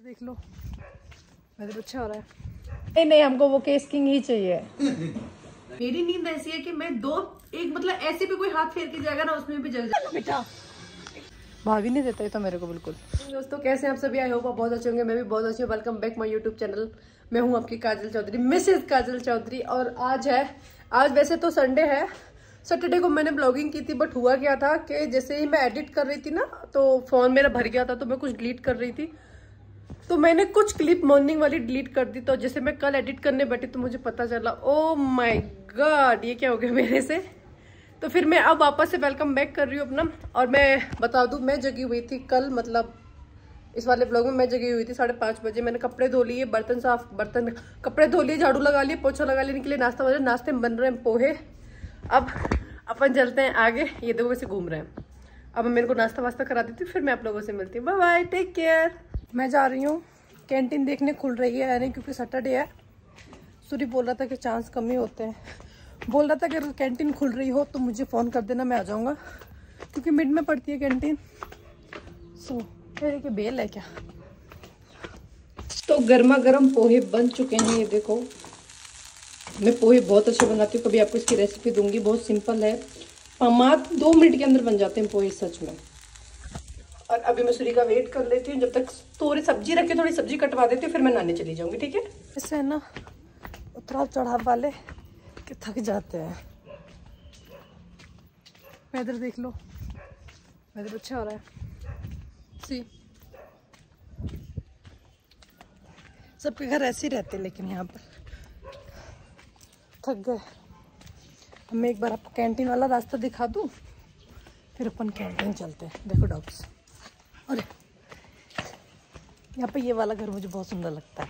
देख लो। मेरे अच्छा हो रहा है। नहीं नहीं हमको वो केस किंग ही चाहिए। मेरी नींद ऐसी है कि मैं दो एक मतलब ऐसे भी कोई हाथ फेर के जाएगा ना उसमें भी जल जाएगा। बेटा। भाभी नहीं देता है तो मेरे को बिल्कुल। दोस्तों कैसे हैं आप सभी आई होप आप बहुत अच्छे होंगे मैं भी बहुत अच्छी हूँ। Welcome back my YouTube channel मैं हूँ आपकी काजल चौधरी मिसेज काजल चौधरी और आज है आज वैसे तो संडे है। सैटरडे को मैंने ब्लॉगिंग की थी बट हुआ क्या था कि जैसे ही मैं एडिट कर रही थी ना तो फ़ोन मेरा भर गया था तो मैं कुछ डिलीट कर रही थी। तो मैंने कुछ क्लिप मॉर्निंग वाली डिलीट कर दी तो जैसे मैं कल एडिट करने बैठी तो मुझे पता चला ओ माय गॉड ये क्या हो गया मेरे से? तो फिर मैं अब वापस से वेलकम बैक कर रही हूँ अपना और मैं बता दूँ, मैं जगी हुई थी कल मतलब इस वाले ब्लॉग में मैं जगी हुई थी साढ़े पाँच बजे, मैंने कपड़े धो लिए, बर्तन साफ़, बर्तन, कपड़े धो लिए, झाड़ू लगा लिए, पोछा लगा लिए, निकले, नाश्ता बजे नाश्ते में बन रहे हैं पोहे। अब अपन चलते हैं आगे, ये देखो वैसे घूम रहे हैं। अब मेरे को नाश्ता वास्ता करा देती फिर मैं आप लोगों से मिलती हूँ। बाय बाय टेक केयर मैं जा रही हूँ। कैंटीन देखने खुल रही है, यानी क्योंकि सैटरडे है। सूरी बोल रहा था कि चांस कम ही होते हैं। बोल रहा था कि अगर कैंटीन खुल रही हो तो मुझे फ़ोन कर देना, मैं आ जाऊँगा। क्योंकि मिड में पड़ती है कैंटीन सो मेरे के बेल है क्या? तो गर्मा गर्म पोहे बन चुके हैं, ये देखो। मैं पोहे बहुत अच्छे बनाती हूँ, कभी आपको इसकी रेसिपी दूँगी, बहुत सिंपल है। मात्र दो मिनट के अंदर बन जाते हैं पोहे, सच में। और अभी मैं सूरी का वेट कर लेती हूँ। जब तक थोड़ी सब्ज़ी रख, थोड़ी सब्ज़ी कटवा देती हूँ, फिर मैं नाने चली जाऊँगी, ठीक है? है ना उतराव चढ़ाव वाले कि थक जाते हैं। वेदर देख लो। वेदर अच्छा हो रहा है। सी सबके घर ऐसे ही रहते लेकिन यहाँ पर थक गए। अब मैं एक बार आपको कैंटीन वाला रास्ता दिखा दूँ, फिर अपन कैंटीन चलते हैं। देखो डॉग्स अरे यहाँ पे ये वाला घर मुझे बहुत सुंदर लगता है।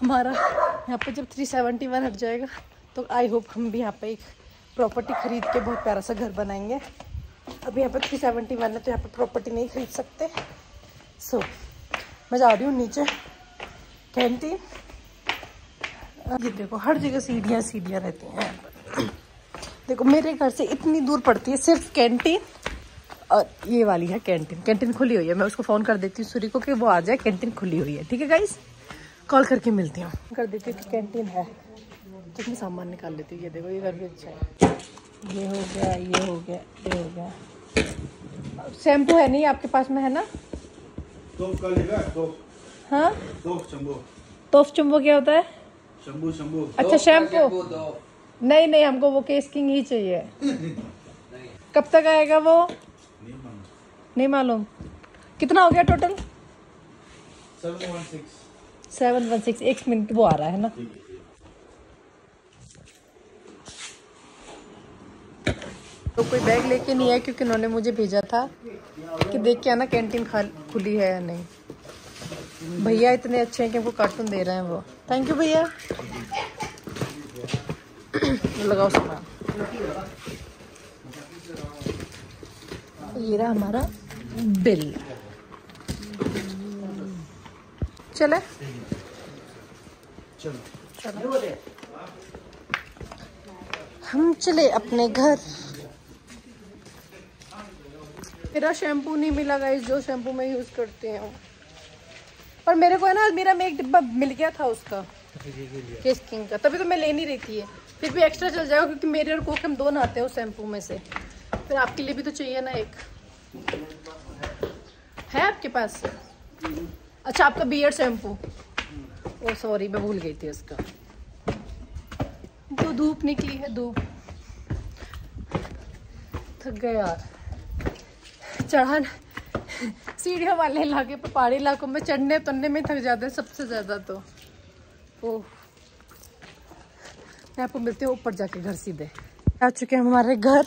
हमारा यहाँ पे जब थ्री सेवेंटी वन हट जाएगा तो आई होप हम भी यहाँ पे एक प्रॉपर्टी खरीद के बहुत प्यारा सा घर बनाएँगे। अभी यहाँ पे थ्री सेवेंटी वन है तो यहाँ पे प्रॉपर्टी नहीं खरीद सकते। सो so, मैं जा रही हूँ नीचे कैंटीन ये देखो हर जगह सीढ़ियाँ सीढ़ियाँ रहती हैं देखो मेरे घर से इतनी दूर पड़ती है सिर्फ़ कैंटीन और ये वाली है कैंटीन। कैंटीन खुली हुई है। मैं उसको फ़ोन कर देती हूँ सूरी को कि वो आ जाए कैंटीन खुली हुई है। ठीक है गाइस कॉल करके मिलती हूँ। कर देती हूँ कि कैंटीन है। तो मैं सामान निकाल लेती हूँ। ये देखो ये घर भी अच्छा है। ये हो गया ये हो गया ये हो गया। शैम्पू है नहीं आपके पास में है ना? हाँ? तोफ चुम्बो क्या होता है? शंभू शंभू। अच्छा शैम्पू। नहीं नहीं हमको वो केस किंग ही चाहिए। कब तक आएगा वो? नहीं मालूम। कितना हो गया टोटल सेवन वन सिक्स। एक मिनट वो आ रहा है ना? तो कोई बैग लेके नहीं आया क्योंकि उन्होंने मुझे भेजा था कि देख के आना कैंटीन खुली है या नहीं। भैया इतने अच्छे हैं कि हमको कार्टून दे रहे हैं वो। थैंक यू भैया। लगाओ सामान। ये रहा हमारा बिल। चले। हम चले अपने घर। मेरा शैम्पू नहीं मिला गाइस जो शैम्पू मैं यूज़ करती हूँ। पर मेरे को है ना, मेरा में एक डिब्बा मिल गया था उसका। केस किंग का। तभी तो मैं ले नहीं रही थी फिर भी एक्स्ट्रा चल जाएगा, क्योंकि मेरे और कोक हम दो नहाते हैं उस शैम्पू में से। फिर आपके लिए भी तो चाहिए ना एक। है आपके पास? अच्छा आपका बियर्ड शैम्पू ओ सॉरी मैं भूल गई थी उसका। तो धूप निकली है धूप। थक गए यार। चढ़ान सीढ़ियों वाले इलाके पर पहाड़ी इलाकों में चढ़ने उतरने में थक जाते हैं सबसे ज़्यादा तो। ओह मैं आपको मिलते हूँ ऊपर जाके घर सीधे। आ चुके हैं हमारे घर।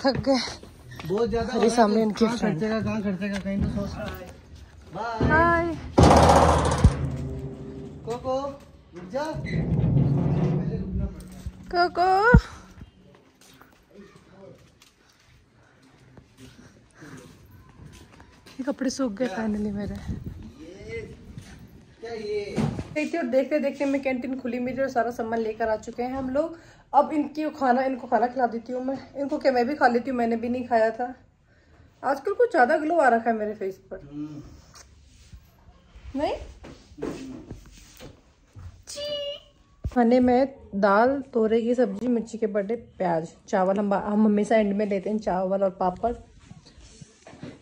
थक गए। बहुत ज़्यादा अरे सामने इनके कहाँ खर्चेगा कहाँ खर्चेगा कहीं तो सोच हाय कोको रुक जा। कोको ये कपड़े सूख गए फाइनली मेरे। क्या ये? और देखते देखते मैं कैंटीन खुली मेरी और सारा सामान लेकर आ चुके हैं हम लोग। अब इनकी खाना, इनको खाना खिला देती हूँ मैं। इनको क्या मैं भी खा लेती हूँ? मैंने भी नहीं खाया था। आजकल कुछ ज़्यादा ग्लो आ रखा है मेरे फेस पर। नहीं? खाने में दाल, तोरे की सब्ज़ी, मिर्ची के बड़े प्याज। चावल हम हम हमेशा एंड में लेते हैं, चावल और पापड़।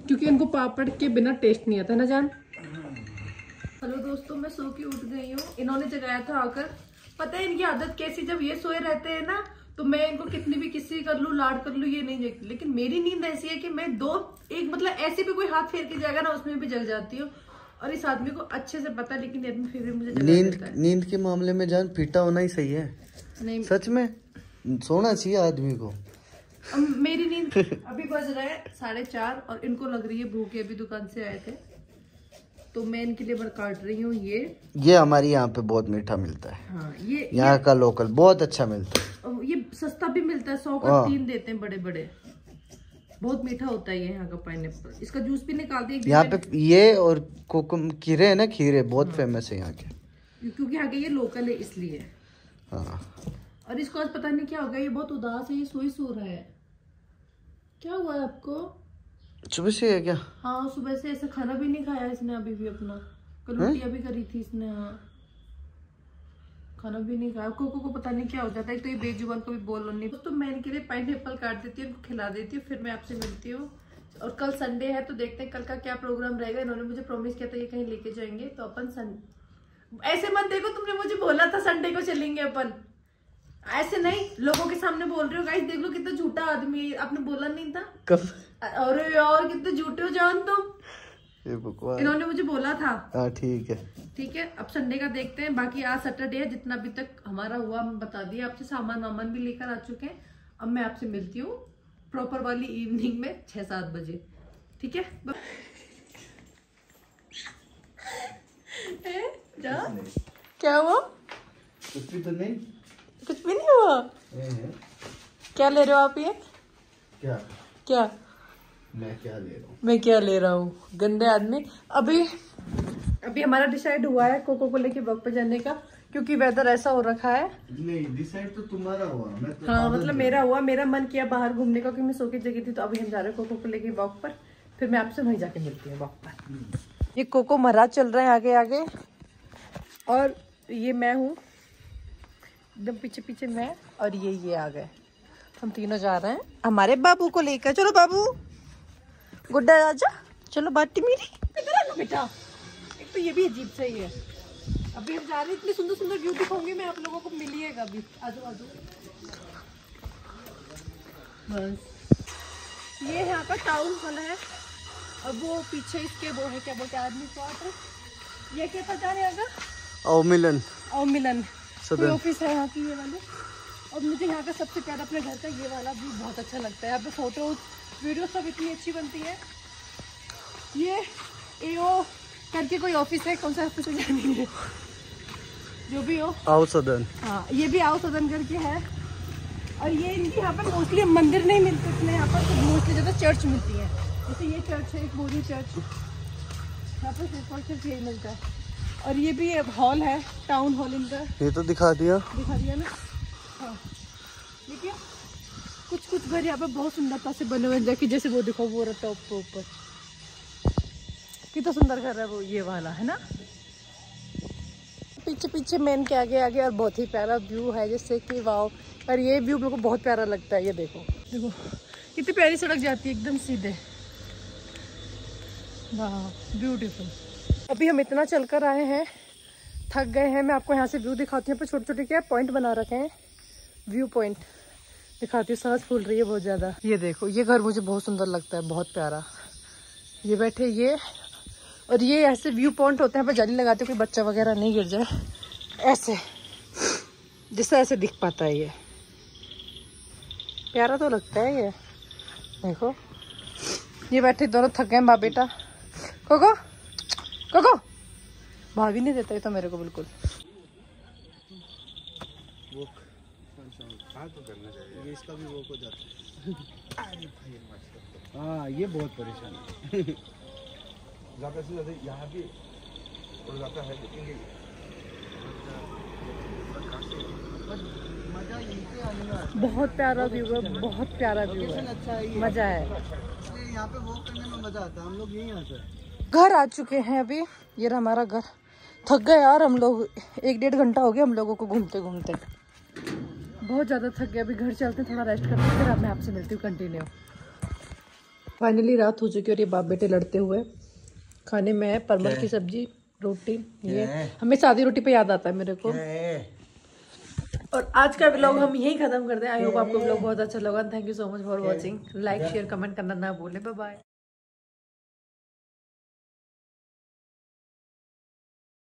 क्योंकि इनको पापड़ के बिना टेस्ट नहीं आता ना जान? हेलो दोस्तों, मैं सो के उठ गई हूँ। इन्होंने जगाया था आकर। पता है इनकी आदत कैसी जब ये सोए रहते हैं ना तो मैं इनको कितनी भी किसी कर लू लाड कर लू ये नहीं देखती। लेकिन मेरी नींद ऐसी है कि मैं दो एक मतलब ऐसे भी कोई हाथ फेर के जाएगा ना उसमें भी जग जाती हूँ। और इस आदमी को अच्छे से पता लेकिन आदमी फिर भी मुझे नींद नींद के मामले में जान पीटा होना ही सही है। नहीं। सच में? सोना चाहिए आदमी को। मेरी नींद अभी बज रहा है साढ़े चार और इनको लग रही है भूखे अभी दुकान से आए थे। तो मैं इनके लिए काट रही हूँ ये। ये हमारे यहाँ पे बहुत मीठा मिलता है। हाँ ये यहाँ का लोकल बहुत अच्छा मिलता है। ये, सस्ता भी मिलता है सौ का हाँ। तीन देते हैं बड़े बड़े बहुत मीठा होता है ये यहाँ का पाइन इसका जूस भी निकाल दिया यहाँ पे ये और कोकुम खीरे है ना खीरे बहुत फ़ेमस है यहाँ के। क्योंकि यहाँ के ये लोकल है इसलिए। हाँ। और इसको आज पता नहीं क्या हो गया ये बहुत उदास है ये सोई सो रहा है। क्या हुआ आपको? सुबह से है क्या? हाँ सुबह से ऐसा खाना भी नहीं खाया इसने अभी भी अपना। कल रोटियाँ भी करी थी इसने हाँ। खाना भी नहीं खाया। कोको को पता नहीं क्या हो जाता है तो ये बेजुबान को भी बोल नहीं। तो मैं इनके लिए पाइन एप्पल काट देती हूँ खिला देती हूँ फिर मैं आपसे मिलती हूँ। और कल संडे है तो देखते हैं कल का क्या प्रोग्राम रहेगा। इन्होंने मुझे प्रॉमिस किया था ये कहीं लेके जाएँगे तो अपन सन ऐसे मत देखो तुमने मुझे बोला था संडे को चलेंगे अपन। ऐसे नहीं लोगों के सामने बोल रहे हो गाइस देख लो कितना झूठा आदमी है आपने बोला नहीं था? कब? अरे यार कितने झूठे हो जान तुम। ये बकवास इन्होंने मुझे बोला था। हाँ ठीक है। ठीक है अब संडे का देखते हैं। बाकी आज सैटरडे है जितना अभी तक हमारा हुआ हम बता दिया आपसे सामान वामान भी लेकर आ चुके हैं। अब मैं आपसे मिलती हूँ प्रॉपर वाली इवनिंग में छह सात बजे। ठीक है? ब- ए, जा। क्या हुआ? कुछ भी तो नहीं। कुछ भी नहीं हुआ? क्या ले रहे हो आप ये? क्या? क्या? मैं क्या ले रहा हूँ? मैं क्या ले रहा हूँ? गंदे आदमी। अभी अभी हमारा डिसाइड हुआ है कोको को लेके वक्त पे जाने का क्योंकि वेदर ऐसा हो रखा है। नहीं डिसाइड तो तुम्हारा हुआ। मैं तो हाँ मतलब मेरा हुआ मेरा मन किया बाहर घूमने का क्योंकि मैं सो के जगह थी तो अभी हम जा रहे हैं कोको को लेके वॉक पर। फिर मैं आपसे वहीं जाके मिलती हूँ वॉक पर। ये कोको महाराज चल रहे हैं आगे आगे। और ये मैं हूँ। एकदम पीछे पीछे मैं। और ये ये आ गए। हम तीनों जा रहे हैं। हमारे बाबू को लेकर। चलो बाबू। गुड्डा राजा चलो बाटी मेरी। इधर आ बेटा। एक तो ये भी अजीब सा ही है। अभी हम जा रहे हैं इतने सुंदर सुंदर व्यू दिखाऊँगी मैं आप लोगों को मिलिएगा अभी आजू आजू। बस। ये यहाँ का टाउन हॉल है। और वो पीछे इसके वो है क्या बोलते हैं आदमी क्वार्टर ये क्या था जाने यहाँ का ओ मिलन और मिलन कोई ऑफ़िस है यहाँ की ये वाले। और मुझे यहाँ का सबसे प्यारा अपने घर का ये वाला भी बहुत अच्छा लगता है। यहाँ पे फ़ोटो वीडियो सब इतनी अच्छी बनती है। ये एओ करके कोई ऑफ़िस है कौन सा ऑफ़िस है जानी है जो भी हो। आओ सदन। हाँ ये भी आओ सदन करके है। और ये इनकी यहाँ पर मोस्टली मंदिर नहीं मिलते इतने यहाँ पर तो मोस्टली ज़्यादा चर्च मिलती है। जैसे ये चर्च है एक मोदी चर्च यहाँ पर सिर्फ़ और सिर्फ़ यही मिलता है। और ये भी हॉल है टाउन हॉल इनका। ये तो दिखा दिया। दिखा दिया ना? हाँ। देखिए कुछ कुछ घर यहाँ पे बहुत सुंदरता से बने हुए जैसे जैसे वो देखो, वो रहता है ऊपर ऊपर। कितना सुंदर घर है वो, ये वाला, है ना? पीछे पीछे मेन के आगे आगे और बहुत ही प्यारा व्यू है, जैसे कि वाओ और ये व्यू मेरे को बहुत प्यारा लगता है, ये देखो। देखो, कितनी प्यारी सड़क जाती है, एकदम सीधे। वाह ब्यूटीफुल अभी हम इतना चल कर आए हैं, थक गए हैं, मैं आपको यहाँ से व्यू दिखाती हूँ पर छोटे छोटे क्या पॉइंट बना रखे हैं? व्यू पॉइंट दिखाती हूँ सांस फूल रही है बहुत ज़्यादा। ये देखो ये घर मुझे बहुत सुंदर लगता है बहुत प्यारा। ये बैठे ये और ये ऐसे व्यू पॉइंट होते हैं पर जाली लगाते कोई बच्चा वगैरह नहीं गिर जाए। ऐसे जिससे ऐसे दिख पाता है ये। प्यारा तो लगता है ये। देखो ये बैठे दोनों थक गए माँ बेटा। कोको कोको। भाभी नहीं देता ये तो मेरे को बिल्कुल। ये इसका भी वो हो जाता है। हाँ। ये बहुत परेशान है। ज़्यादा से ज़्यादा यहाँ भी और ज़्यादा है लेकिन बहुत प्यारा व्यू है बहुत प्यारा व्यू है। है अच्छा है मज़ा है। यहाँ पे वॉक करने में मज़ा आता है। हम लोग यहीं आते हैं। घर आ चुके हैं अभी। ये रहा हमारा घर। थक गए यार हम लोग। एक डेढ़ घंटा हो गया हम लोगों को घूमते घूमते बहुत ज़्यादा थक गया अभी घर चलते हैं, थोड़ा रेस्ट करते हैं, फिर अब मैं आपसे मिलती हूँ कंटिन्यू फाइनली रात हो चुकी है और ये बाप बेटे लड़ते हुए खाने में है परमल की सब्ज़ी रोटी ये हमें सादी रोटी पे याद आता है मेरे को। और आज का ब्लॉग हम यही खत्म करते हैं। आई होप आपको ब्लॉग बहुत अच्छा लगा thank you so much for watching like share comment करना ना भूलें। Bye bye